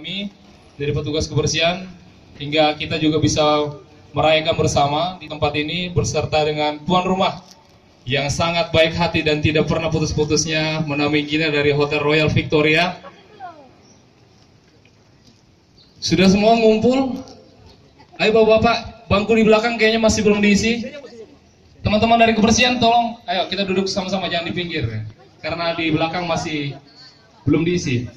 kami dari petugas kebersihan hingga kita juga bisa merayakan bersama di tempat ini berserta dengan tuan rumah yang sangat baik hati dan tidak pernah putus-putusnya menemui kita dari Hotel Royal Victoria. Sudah semua ngumpul? Ayo bapak-bapak, bangku di belakang kayaknya masih belum diisi. Teman-teman dari kebersihan tolong, ayo kita duduk sama-sama jangan di pinggir. Karena di belakang masih belum diisi.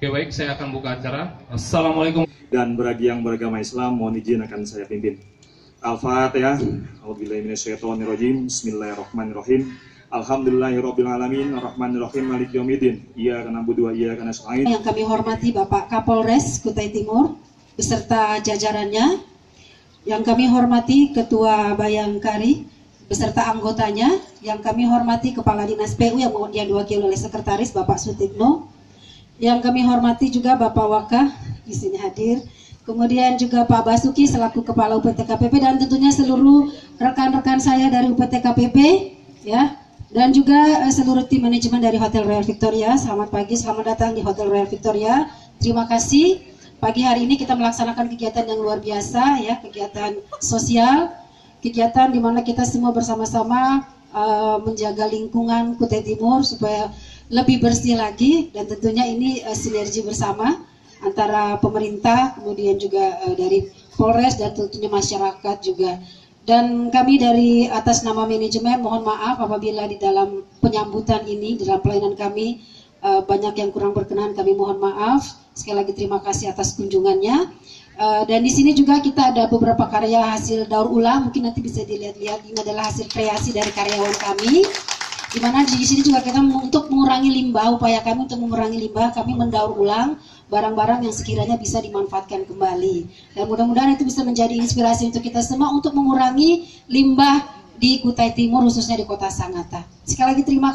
Oke baik, saya akan buka acara. Assalamualaikum. dan bagi yang beragama Islam mohon izin akan saya pimpin. Al-Fatihah. A'udzubillahiminasyaitonirrajim. Bismillahirrahmanirrahim. Alhamdulillahirabbil alamin, arrahmanirrahim, maliki yaumiddin. Iyyaka na'budu wa iyyaka nasta'in. Yang kami hormati Bapak Kapolres Kutai Timur beserta jajarannya. Yang kami hormati Ketua Bayangkari beserta anggotanya. Yang kami hormati Kepala Dinas PU yang yang diwakili oleh Sekretaris Bapak Sutikno. Yang kami hormati juga Bapak Wakah di sini hadir. Kemudian juga Pak Basuki selaku Kepala UPTKPP dan tentunya seluruh rekan-rekan saya dari UPTKPP ya dan juga eh, seluruh tim manajemen dari Hotel Royal Victoria. Selamat pagi, selamat datang di Hotel Royal Victoria. Terima kasih. Pagi hari ini kita melaksanakan kegiatan yang luar biasa ya, kegiatan sosial, kegiatan di mana kita semua bersama-sama eh, menjaga lingkungan Kutai Timur supaya lebih bersih lagi dan tentunya ini eh, sinergi bersama antara pemerintah kemudian juga eh, dari Polres dan tentunya masyarakat juga. Dan kami dari atas nama manajemen mohon maaf apabila di dalam penyambutan ini dalam pelayanan kami eh, banyak yang kurang berkenan kami mohon maaf. Sekali lagi terima kasih atas kunjungannya. Eh, dan di sini juga kita ada beberapa karya hasil daur ulang. Mungkin nanti bisa dilihat-lihat. Ini adalah hasil kreasi dari karyawan kami. Di mana di sini juga kita untuk mengurangi limbah upaya kami untuk mengurangi limbah kami mendaur ulang barang-barang yang sekiranya bisa dimanfaatkan kembali. Dan mudah-mudahan itu bisa menjadi inspirasi untuk kita semua untuk mengurangi limbah di Kutai Timur khususnya di kota Sangatta sekali lagi terima